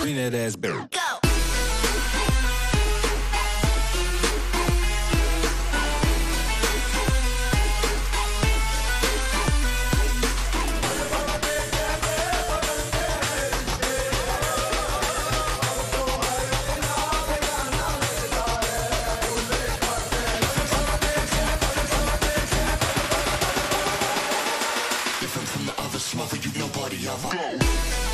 Green that ass. Go. different from the others, smother you, nobody ever. Go.